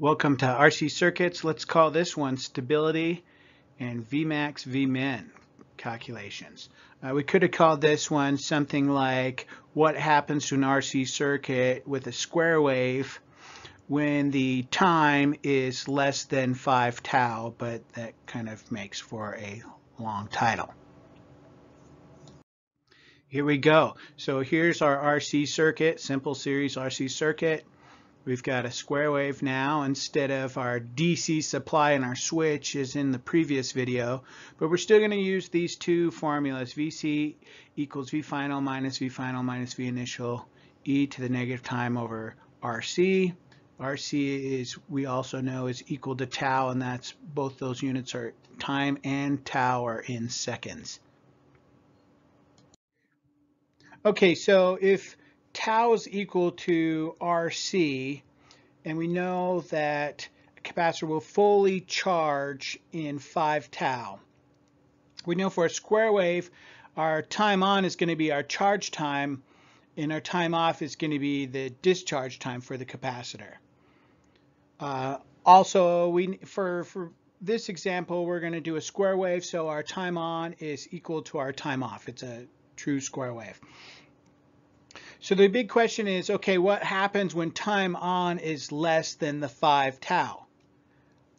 Welcome to RC Circuits. Let's call this one stability and Vmax Vmin calculations. Uh, we could have called this one something like what happens to an RC circuit with a square wave when the time is less than 5 tau, but that kind of makes for a long title. Here we go. So here's our RC circuit, simple series RC circuit. We've got a square wave now instead of our DC supply and our switch as in the previous video. But we're still going to use these two formulas, VC equals V final minus V final minus V initial e to the negative time over RC. RC is, we also know, is equal to tau, and that's both those units are time and tau are in seconds. Okay, so if tau is equal to RC, and we know that a capacitor will fully charge in 5 tau. We know for a square wave, our time on is going to be our charge time, and our time off is going to be the discharge time for the capacitor. Uh, also, we for, for this example, we're going to do a square wave, so our time on is equal to our time off. It's a true square wave. So the big question is, okay, what happens when time on is less than the 5 tau?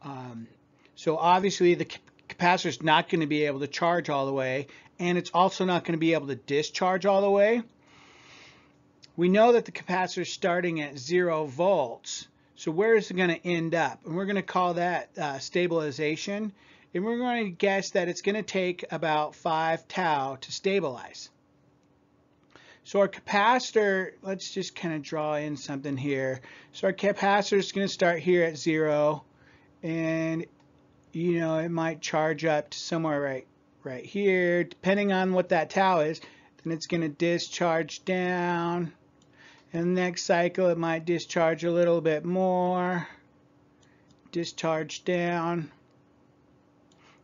Um, so obviously the capacitor is not going to be able to charge all the way, and it's also not going to be able to discharge all the way. We know that the capacitor is starting at 0 volts, so where is it going to end up? And we're going to call that uh, stabilization, and we're going to guess that it's going to take about 5 tau to stabilize. So our capacitor, let's just kind of draw in something here. So our capacitor is going to start here at zero, and you know it might charge up to somewhere right right here, depending on what that tau is. Then it's going to discharge down, and next cycle it might discharge a little bit more, discharge down.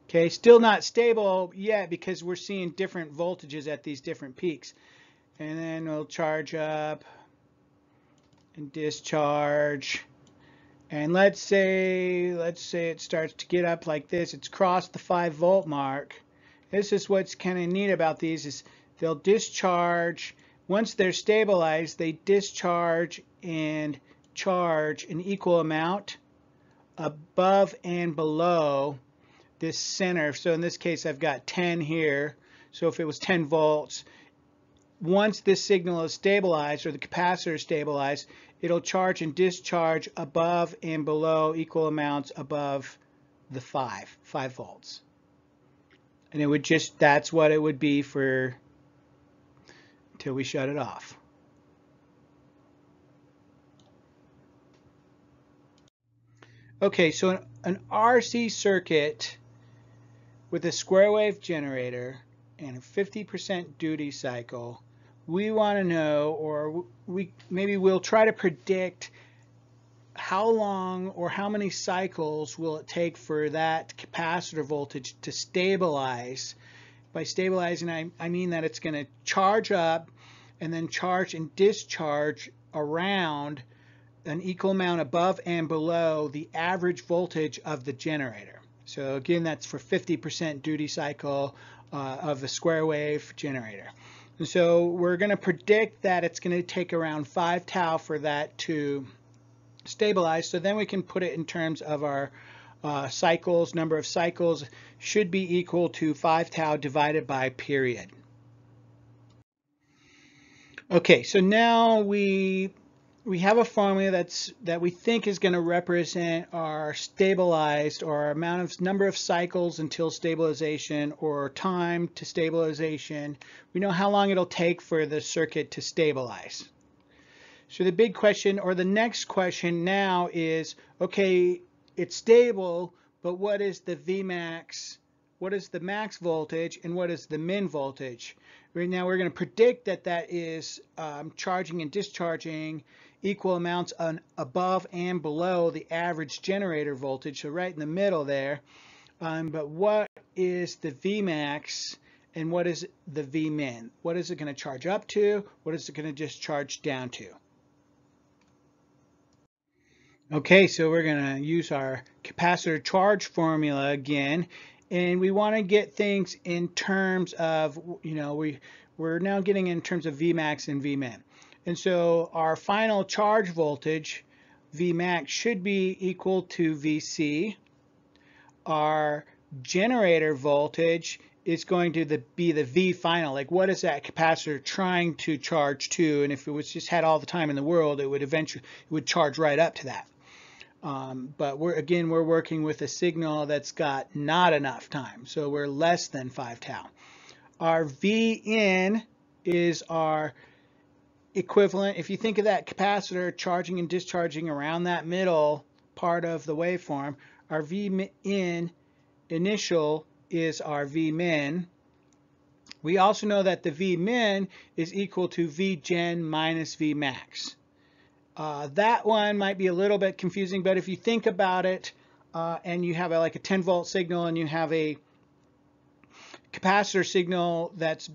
Okay, still not stable yet because we're seeing different voltages at these different peaks and then we'll charge up and discharge. And let's say let's say it starts to get up like this. It's crossed the 5 volt mark. This is what's kind of neat about these is they'll discharge. Once they're stabilized they discharge and charge an equal amount above and below this center. So in this case I've got 10 here. So if it was 10 volts once this signal is stabilized or the capacitor is stabilized, it'll charge and discharge above and below equal amounts above the 5, 5 volts. And it would just, that's what it would be for until we shut it off. Okay, so an, an RC circuit with a square wave generator and a 50% duty cycle we want to know, or we maybe we'll try to predict how long or how many cycles will it take for that capacitor voltage to stabilize. By stabilizing, I, I mean that it's going to charge up and then charge and discharge around an equal amount above and below the average voltage of the generator. So again, that's for 50% duty cycle uh, of the square wave generator. So we're going to predict that it's going to take around 5 tau for that to stabilize. So then we can put it in terms of our uh, cycles. Number of cycles should be equal to 5 tau divided by period. Okay, so now we we have a formula that's that we think is going to represent our stabilized or our amount of number of cycles until stabilization or time to stabilization. We know how long it'll take for the circuit to stabilize. So the big question or the next question now is, okay, it's stable, but what is the Vmax? What is the max voltage and what is the min voltage? Right now we're going to predict that that is um, charging and discharging equal amounts on above and below the average generator voltage, so right in the middle there. Um, but what is the Vmax and what is the Vmin? What is it going to charge up to? What is it going to just charge down to? Okay, so we're going to use our capacitor charge formula again, and we want to get things in terms of, you know, we, we're now getting in terms of Vmax and Vmin. And so our final charge voltage, Vmax, should be equal to Vc. Our generator voltage is going to the, be the V final. Like what is that capacitor trying to charge to? And if it was just had all the time in the world, it would eventually it would charge right up to that. Um, but we're again we're working with a signal that's got not enough time, so we're less than 5 tau. Our V in is our equivalent. If you think of that capacitor charging and discharging around that middle part of the waveform, our V in initial is our V min. We also know that the V min is equal to V gen minus Vmax. Uh, that one might be a little bit confusing, but if you think about it uh, and you have a, like a 10 volt signal and you have a capacitor signal that's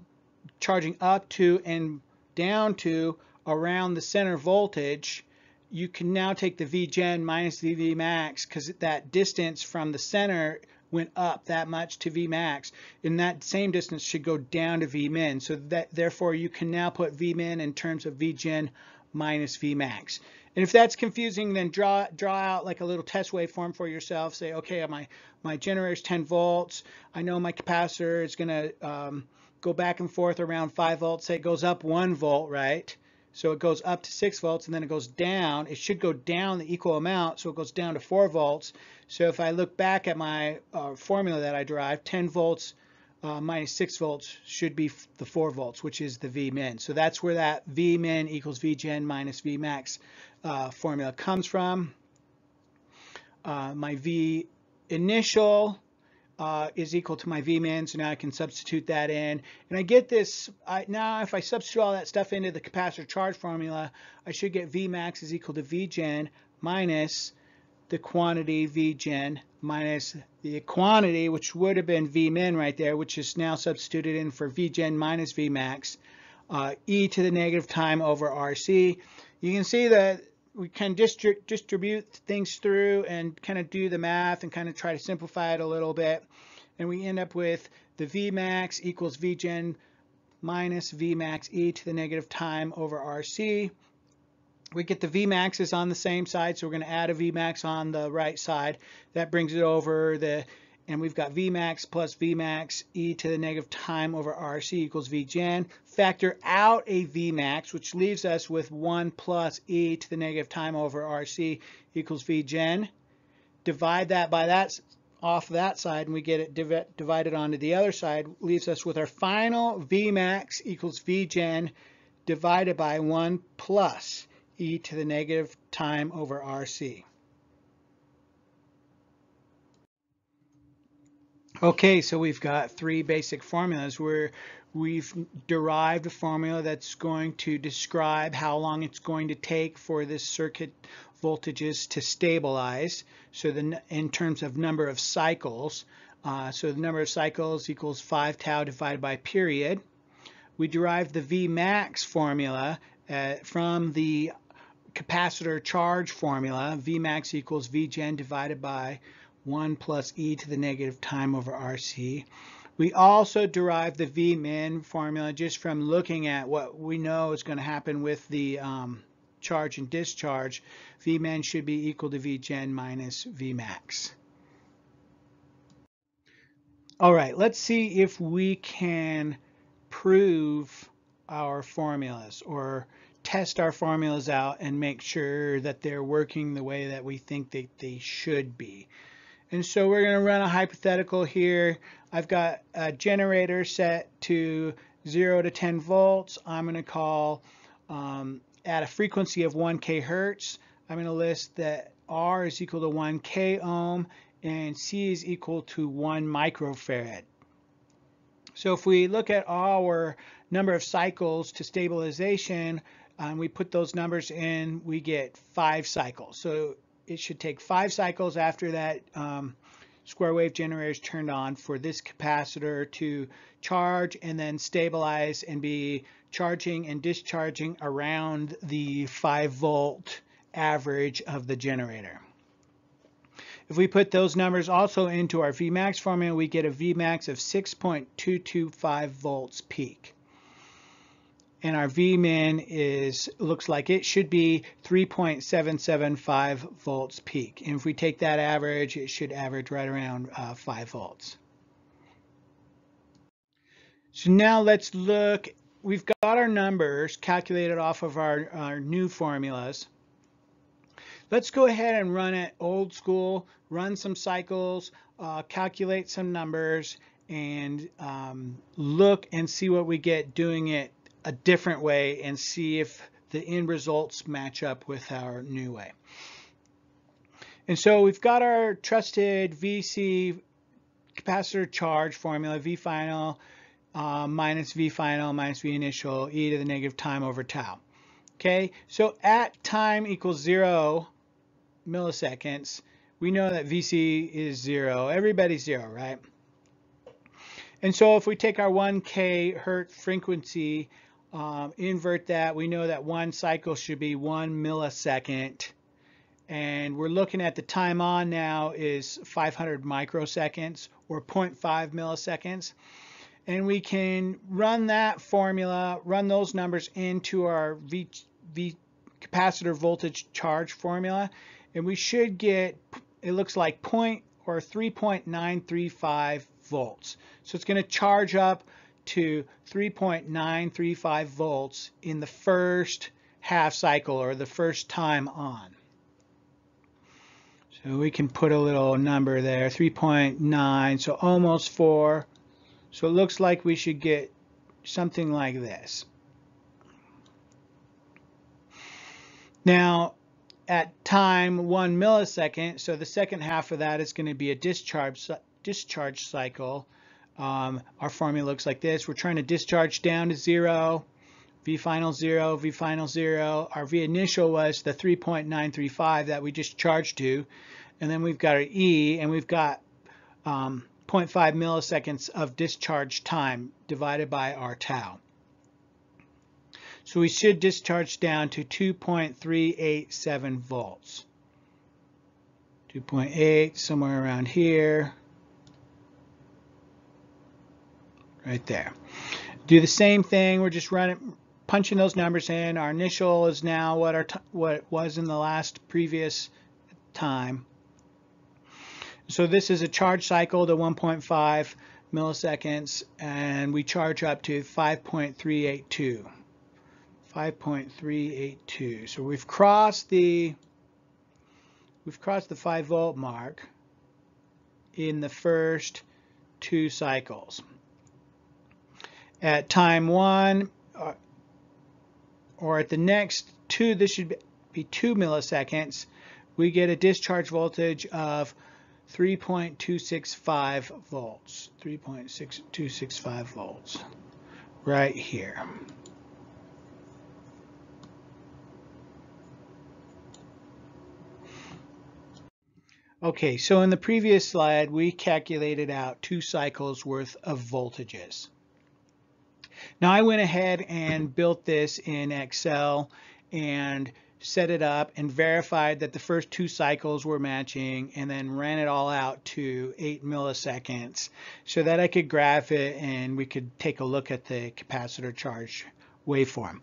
charging up to and down to around the center voltage, you can now take the Vgen minus the Vmax because that distance from the center went up that much to Vmax, and that same distance should go down to Vmin. So that therefore you can now put Vmin in terms of Vgen minus Vmax. And if that's confusing, then draw draw out like a little test waveform for yourself. Say, okay, my my generator is 10 volts. I know my capacitor is going to um, go back and forth around 5 volts. Say it goes up 1 volt, right? So it goes up to 6 volts and then it goes down. It should go down the equal amount, so it goes down to 4 volts. So if I look back at my uh, formula that I derived, 10 volts uh, minus 6 volts should be the 4 volts, which is the Vmin. So that's where that Vmin equals Vgen minus Vmax uh, formula comes from. Uh, my V initial uh, is equal to my Vmin, so now I can substitute that in. And I get this, I, now if I substitute all that stuff into the capacitor charge formula, I should get Vmax is equal to Vgen minus the quantity Vgen minus the quantity, which would have been Vmin right there, which is now substituted in for Vgen minus Vmax, uh, e to the negative time over RC. You can see that we can distri distribute things through and kind of do the math and kind of try to simplify it a little bit. And we end up with the Vmax equals Vgen minus Vmax e to the negative time over RC. We get the Vmax is on the same side, so we're going to add a Vmax on the right side. That brings it over the and we've got Vmax plus Vmax e to the negative time over RC equals Vgen. Factor out a Vmax, which leaves us with 1 plus e to the negative time over RC equals Vgen. Divide that by that off that side, and we get it div divided onto the other side, leaves us with our final Vmax equals Vgen divided by 1 plus e to the negative time over RC. Okay, so we've got three basic formulas where we've derived a formula that's going to describe how long it's going to take for this circuit voltages to stabilize. So the, in terms of number of cycles, uh, so the number of cycles equals 5 tau divided by period. We derived the V max formula uh, from the capacitor charge formula. V max equals V gen divided by 1 plus e to the negative time over RC. We also derive the Vmin formula just from looking at what we know is going to happen with the um, charge and discharge. Vmin should be equal to Vgen minus Vmax. All right, let's see if we can prove our formulas or test our formulas out and make sure that they're working the way that we think that they should be. And so we're going to run a hypothetical here. I've got a generator set to 0 to 10 volts. I'm going to call um, at a frequency of 1 k hertz. I'm going to list that R is equal to 1 k ohm and C is equal to 1 microfarad. So if we look at our number of cycles to stabilization, um, we put those numbers in, we get five cycles. So it should take five cycles after that um, square wave generator is turned on for this capacitor to charge and then stabilize and be charging and discharging around the 5 volt average of the generator. If we put those numbers also into our Vmax formula, we get a Vmax of 6.225 volts peak. And our Vmin is looks like it should be 3.775 volts peak. And if we take that average, it should average right around uh, 5 volts. So now let's look, we've got our numbers calculated off of our, our new formulas. Let's go ahead and run it old school, run some cycles, uh, calculate some numbers, and um, look and see what we get doing it a different way and see if the end results match up with our new way. And so we've got our trusted VC capacitor charge formula, V final uh, minus V final minus V initial, e to the negative time over tau. Okay, so at time equals zero, milliseconds, we know that VC is zero. Everybody's zero, right? And so if we take our 1K hertz frequency, um, invert that, we know that one cycle should be one millisecond. And we're looking at the time on now is 500 microseconds or 0.5 milliseconds. And we can run that formula, run those numbers into our V, v capacitor voltage charge formula and we should get, it looks like point or 3.935 volts. So it's going to charge up to 3.935 volts in the first half cycle or the first time on. So we can put a little number there, 3.9, so almost 4. So it looks like we should get something like this. Now, at time one millisecond. So the second half of that is going to be a discharge discharge cycle. Um, our formula looks like this. We're trying to discharge down to zero, V final zero, V final zero. Our V initial was the 3.935 that we just charged to. And then we've got our E and we've got um, 0.5 milliseconds of discharge time divided by our tau. So we should discharge down to 2.387 volts. 2.8, somewhere around here. Right there. Do the same thing. We're just running, punching those numbers in. Our initial is now what our what it was in the last previous time. So this is a charge cycle to 1.5 milliseconds, and we charge up to 5.382. 5.382. So we've crossed the we've crossed the 5 volt mark in the first two cycles. At time 1 or, at the next two, this should be 2 milliseconds, we get a discharge voltage of 3.265 volts. 3.265 volts right here. Okay, so in the previous slide, we calculated out two cycles worth of voltages. Now I went ahead and built this in Excel and set it up and verified that the first two cycles were matching and then ran it all out to 8 milliseconds so that I could graph it and we could take a look at the capacitor charge waveform.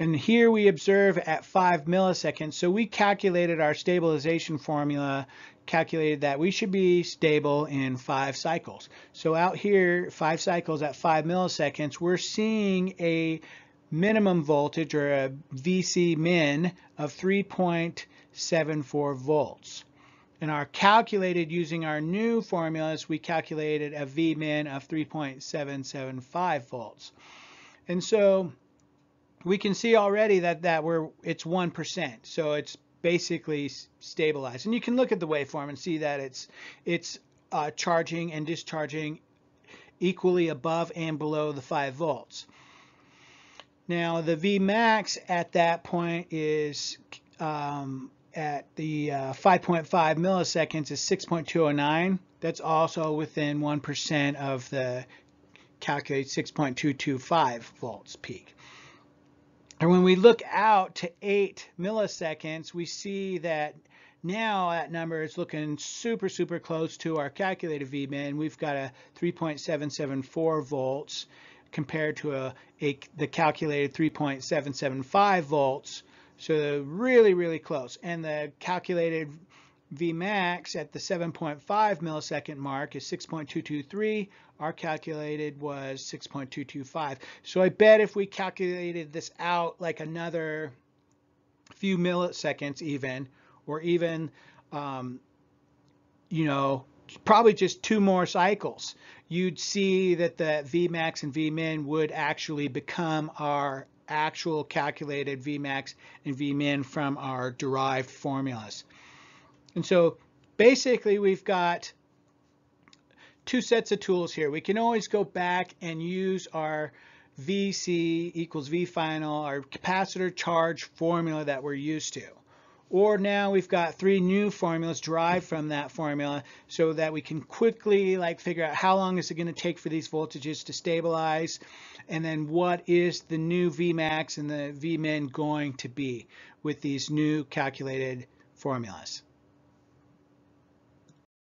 And here we observe at 5 milliseconds. So we calculated our stabilization formula, calculated that we should be stable in 5 cycles. So out here, 5 cycles at 5 milliseconds, we're seeing a minimum voltage or a VC min of 3.74 volts. And our calculated using our new formulas, we calculated a V min of 3.775 volts. And so we can see already that that we're it's one percent, so it's basically stabilized. And you can look at the waveform and see that it's it's uh, charging and discharging equally above and below the 5 volts. Now the Vmax at that point is um, at the uh, 5.5 milliseconds is 6.209. That's also within 1% of the calculated 6.225 volts peak. And when we look out to 8 milliseconds, we see that now that number is looking super, super close to our calculated Vmin. We've got a 3.774 volts compared to a, a the calculated 3.775 volts. So really, really close. And the calculated Vmax at the 7.5 millisecond mark is 6.223. Our calculated was 6.225. So I bet if we calculated this out like another few milliseconds even, or even, um, you know, probably just two more cycles, you'd see that the Vmax and Vmin would actually become our actual calculated Vmax and Vmin from our derived formulas. And so basically we've got two sets of tools here. We can always go back and use our VC equals V final, our capacitor charge formula that we're used to. Or now we've got three new formulas derived from that formula so that we can quickly like figure out how long is it going to take for these voltages to stabilize and then what is the new Vmax and the Vmin going to be with these new calculated formulas.